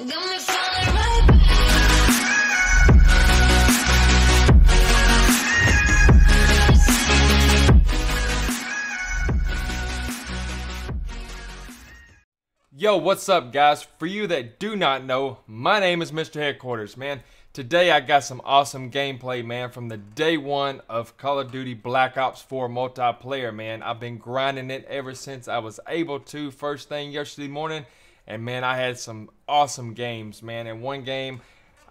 Yo, what's up, guys? For you that do not know, my name is Mr. Headquarters, man. Today I got some awesome gameplay, man, from the day one of Call of Duty Black Ops 4 multiplayer, man. I've been grinding it ever since I was able to, first thing yesterday morning. And, man, I had some awesome games, man. In one game,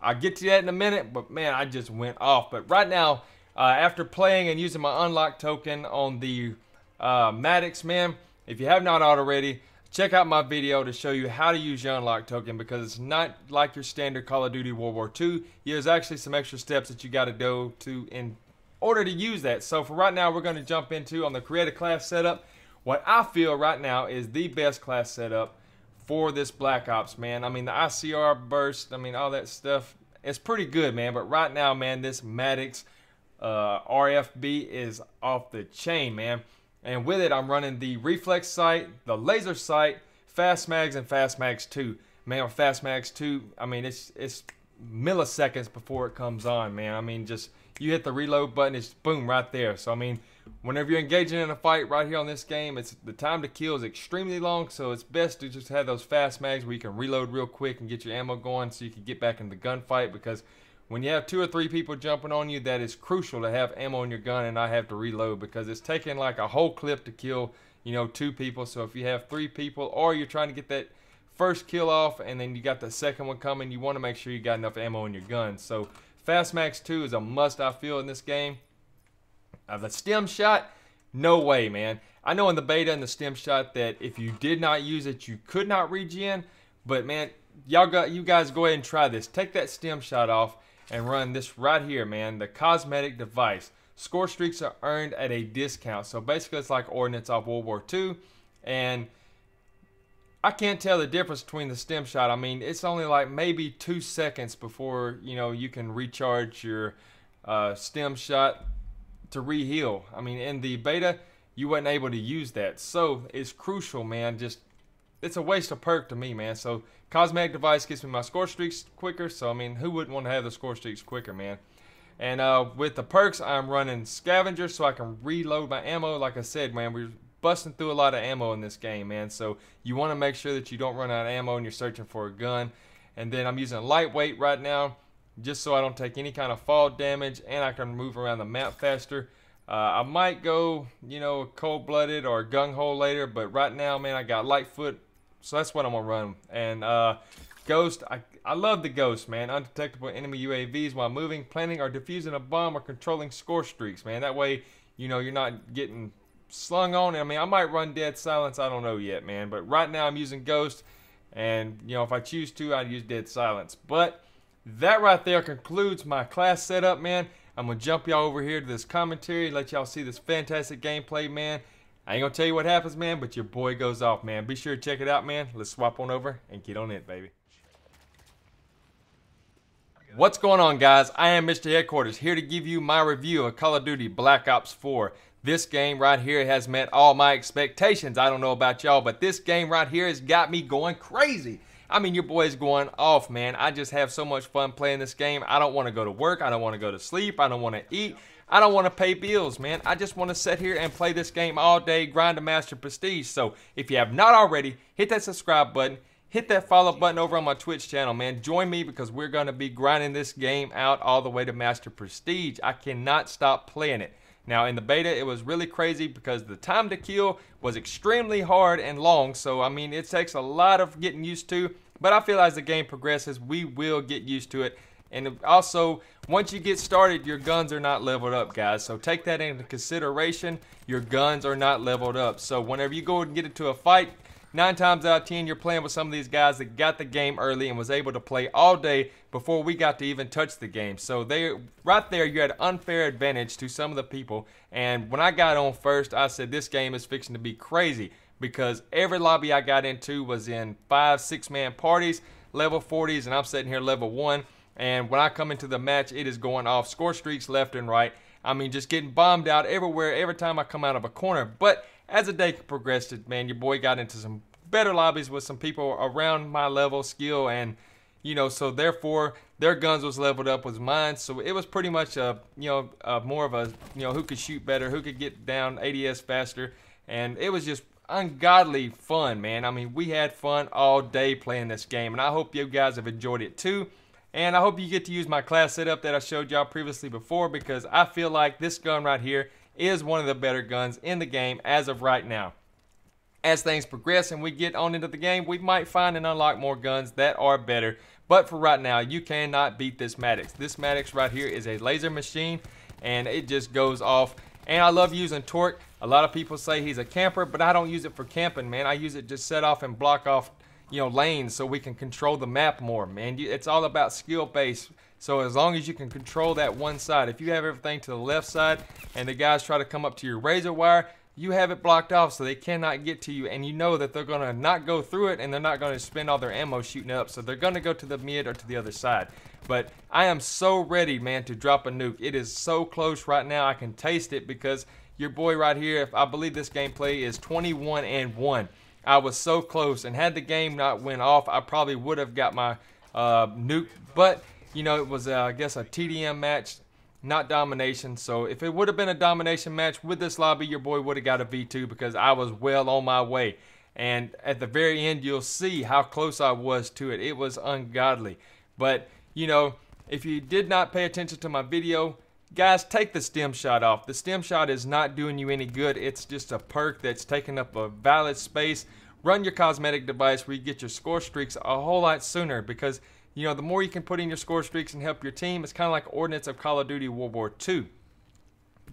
I'll get to that in a minute, but, man, I just went off. But right now, uh, after playing and using my unlock token on the uh, Maddox, man, if you have not already, check out my video to show you how to use your unlock token because it's not like your standard Call of Duty World War II. There's actually some extra steps that you got to go to in order to use that. So for right now, we're going to jump into on the creative class setup. What I feel right now is the best class setup for this Black Ops, man. I mean, the ICR burst, I mean, all that stuff, it's pretty good, man. But right now, man, this Maddox uh, RFB is off the chain, man. And with it, I'm running the Reflex sight, the Laser sight, Fast Mags, and Fast Mags 2. Man, with Fast Mags 2, I mean, it's it's milliseconds before it comes on, man. I mean, just you hit the reload button, it's boom right there. So I mean, whenever you're engaging in a fight right here on this game, it's the time to kill is extremely long. So it's best to just have those fast mags where you can reload real quick and get your ammo going, so you can get back in the gunfight. Because when you have two or three people jumping on you, that is crucial to have ammo in your gun and not have to reload because it's taking like a whole clip to kill, you know, two people. So if you have three people or you're trying to get that first kill off and then you got the second one coming, you want to make sure you got enough ammo in your gun. So Fast Mags 2 is a must I feel in this game. Uh, the stim shot, no way, man. I know in the beta and the stim shot that if you did not use it, you could not regen. But man, y'all got you guys go ahead and try this. Take that stim shot off and run this right here, man. The cosmetic device. Score streaks are earned at a discount. So basically, it's like ordnance off World War II, and I can't tell the difference between the stim shot. I mean, it's only like maybe two seconds before you know you can recharge your uh, stim shot to reheal. I mean, in the beta, you wasn't able to use that, so it's crucial, man. Just it's a waste of perk to me, man. So cosmetic device gets me my score streaks quicker. So I mean, who wouldn't want to have the score streaks quicker, man? And uh, with the perks, I'm running scavenger so I can reload my ammo. Like I said, man, we're busting through a lot of ammo in this game, man. So you want to make sure that you don't run out of ammo and you're searching for a gun. And then I'm using lightweight right now, just so I don't take any kind of fall damage and I can move around the map faster. Uh, I might go, you know, cold-blooded or gung-ho later, but right now, man, I got Lightfoot, so that's what I'm gonna run. And uh, Ghost, I, I love the Ghost, man. Undetectable enemy UAVs while moving, planting, or defusing a bomb or controlling score streaks, man. That way, you know, you're not getting slung on. I mean, I might run Dead Silence, I don't know yet, man. But right now, I'm using Ghost, and you know, if I choose to, I'd use Dead Silence. But that right there concludes my class setup, man. I'm gonna jump y'all over here to this commentary, let y'all see this fantastic gameplay, man. I ain't gonna tell you what happens, man, but your boy goes off, man. Be sure to check it out, man. Let's swap on over and get on it, baby. What's going on, guys? I am Mr. Headquarters here to give you my review of Call of Duty Black Ops 4. This game right here has met all my expectations. I don't know about y'all, but this game right here has got me going crazy. I mean, your boy's going off, man. I just have so much fun playing this game. I don't want to go to work. I don't want to go to sleep. I don't want to eat. I don't want to pay bills, man. I just want to sit here and play this game all day, grind to master prestige. So if you have not already, hit that subscribe button. Hit that follow button over on my Twitch channel, man. Join me because we're going to be grinding this game out all the way to master prestige. I cannot stop playing it. Now, in the beta, it was really crazy because the time to kill was extremely hard and long. So, I mean, it takes a lot of getting used to. But I feel as the game progresses, we will get used to it. And also, once you get started, your guns are not leveled up, guys. So take that into consideration. Your guns are not leveled up. So whenever you go and get into a fight, nine times out of ten, you're playing with some of these guys that got the game early and was able to play all day before we got to even touch the game. So they, right there, you had unfair advantage to some of the people. And when I got on first, I said this game is fixing to be crazy because every lobby I got into was in five, six man parties, level 40s, and I'm sitting here level one. And when I come into the match, it is going off score streaks left and right. I mean, just getting bombed out everywhere every time I come out of a corner. But as the day progressed, man, your boy got into some better lobbies with some people around my level, skill, and you know, so therefore their guns was leveled up with mine. So it was pretty much a, you know, a more of a, you know, who could shoot better, who could get down ADS faster, and it was just ungodly fun, man. I mean, we had fun all day playing this game, and I hope you guys have enjoyed it too. And I hope you get to use my class setup that I showed y'all previously before because I feel like this gun right here is one of the better guns in the game as of right now. As things progress and we get on into the game, we might find and unlock more guns that are better. But for right now, you cannot beat this Maddox. This Maddox right here is a laser machine and it just goes off. And I love using torque. A lot of people say he's a camper, but I don't use it for camping, man. I use it just set off and block off, you know, lanes so we can control the map more, man. It's all about skill base. So as long as you can control that one side, if you have everything to the left side and the guys try to come up to your razor wire, you have it blocked off so they cannot get to you. And you know that they're going to not go through it and they're not going to spend all their ammo shooting up. So they're going to go to the mid or to the other side. But i am so ready man to drop a nuke. It is so close right now. I can taste it because your boy right here if i believe this gameplay is 21 and 1 i was so close and had the game not went off i probably would have got my uh, nuke but you know it was uh, i guess a tdm match not domination. So if it would have been a domination match with this lobby, your boy would have got a V2 because I was well on my way. And at the very end, you'll see how close I was to it. It was ungodly. But, you know, if you did not pay attention to my video, guys, take the stim shot off. The stim shot is not doing you any good. It's just a perk that's taking up a valid space. Run your cosmetic device where you get your score streaks a whole lot sooner because – you know, the more you can put in your score streaks and help your team, it's kind of like Ordnance of Call of Duty World War II.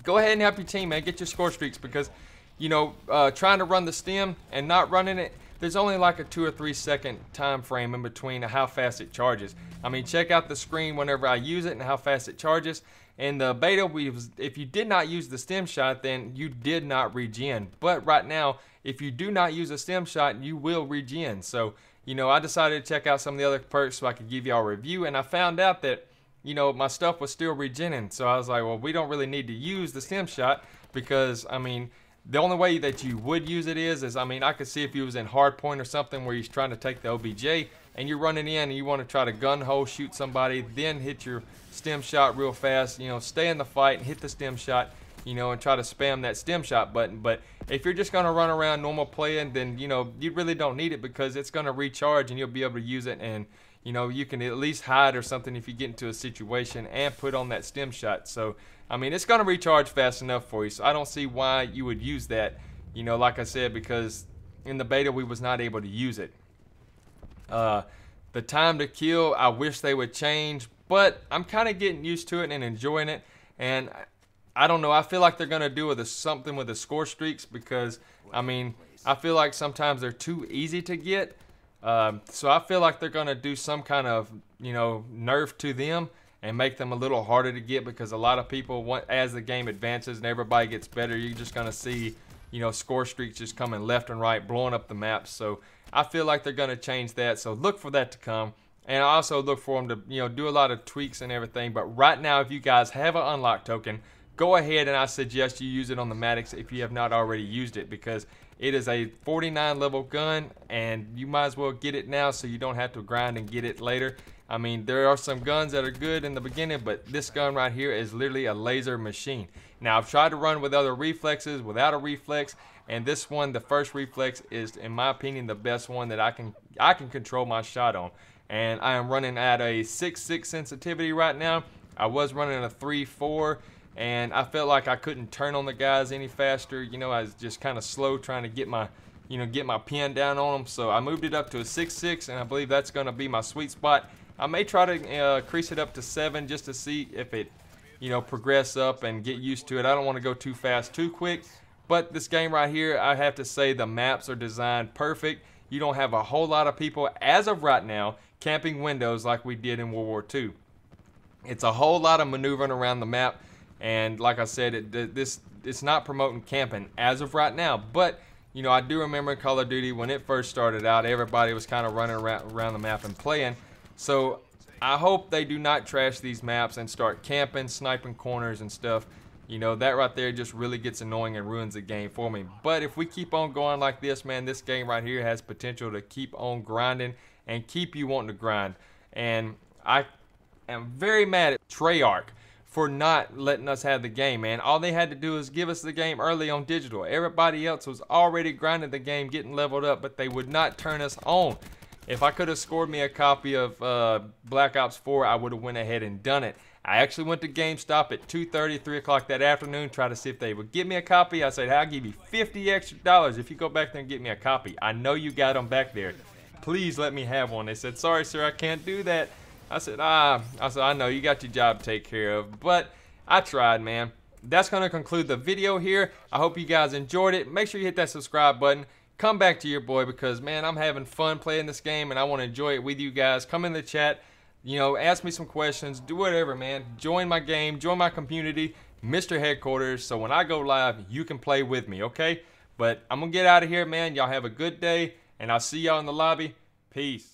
Go ahead and help your team, man. Get your score streaks because, you know, uh, trying to run the stem and not running it, there's only like a two or three second time frame in between how fast it charges. I mean, check out the screen whenever I use it and how fast it charges. In the beta, we if you did not use the stim shot, then you did not regen. But right now, if you do not use a stim shot, you will regen. So you know, I decided to check out some of the other perks so I could give y'all a review, and I found out that, you know, my stuff was still regening. So I was like, well, we don't really need to use the stim shot because, I mean, the only way that you would use it is, is I mean, I could see if he was in hard point or something where he's trying to take the OBJ and you're running in and you want to try to gun hole shoot somebody, then hit your stim shot real fast, you know, stay in the fight and hit the stim shot you know, and try to spam that stim shot button. But if you're just going to run around normal playing, then, you know, you really don't need it because it's going to recharge and you'll be able to use it. And, you know, you can at least hide or something if you get into a situation and put on that stim shot. So, I mean, it's going to recharge fast enough for you. So I don't see why you would use that, you know, like I said, because in the beta we was not able to use it. Uh, the time to kill, I wish they would change, but I'm kind of getting used to it and enjoying it. And I don't know. I feel like they're gonna do with a, something with the score streaks because I mean I feel like sometimes they're too easy to get. Um, so I feel like they're gonna do some kind of you know nerf to them and make them a little harder to get because a lot of people want as the game advances and everybody gets better, you're just gonna see you know score streaks just coming left and right, blowing up the maps. So I feel like they're gonna change that. So look for that to come. And I also look for them to, you know, do a lot of tweaks and everything. But right now, if you guys have an unlock token, go ahead and I suggest you use it on the Maddox if you have not already used it because it is a 49 level gun and you might as well get it now so you don't have to grind and get it later. I mean, there are some guns that are good in the beginning, but this gun right here is literally a laser machine. Now, I've tried to run with other reflexes without a reflex, and this one, the first reflex, is, in my opinion, the best one that I can I can control my shot on. And I am running at a 6.6 sensitivity right now. I was running a 3.4 and I felt like I couldn't turn on the guys any faster. You know, I was just kind of slow trying to get my, you know, get my pin down on them. So I moved it up to a 6.6, and I believe that's going to be my sweet spot. I may try to uh, increase it up to 7 just to see if it, you know, progress up and get used to it. I don't want to go too fast too quick. But this game right here, I have to say the maps are designed perfect. You don't have a whole lot of people, as of right now, camping windows like we did in World War II. It's a whole lot of maneuvering around the map. And like I said, it, this it's not promoting camping as of right now. But you know, I do remember Call of Duty when it first started out, everybody was kind of running around, around the map and playing. So I hope they do not trash these maps and start camping, sniping corners and stuff. You know, that right there just really gets annoying and ruins the game for me. But if we keep on going like this, man, this game right here has potential to keep on grinding and keep you wanting to grind. And I am very mad at Treyarch for not letting us have the game, man. All they had to do is give us the game early on digital. Everybody else was already grinding the game, getting leveled up, but they would not turn us on. If I could have scored me a copy of uh, Black Ops 4, I would have went ahead and done it. I actually went to GameStop at 2.30, 3 o'clock that afternoon, try to see if they would give me a copy. I said, I'll give you 50 extra dollars if you go back there and get me a copy. I know you got them back there. Please let me have one. They said, sorry, sir, I can't do that. I said, ah, I said, I know you got your job to take care of, but I tried, man. That's going to conclude the video here. I hope you guys enjoyed it. Make sure you hit that subscribe button. Come back to your boy because, man, I'm having fun playing this game and I want to enjoy it with you guys. Come in the chat you know, ask me some questions, do whatever, man. Join my game, join my community, Mr. Headquarters, so when I go live, you can play with me, okay? But I'm going to get out of here, man. Y'all have a good day, and I'll see y'all in the lobby. Peace.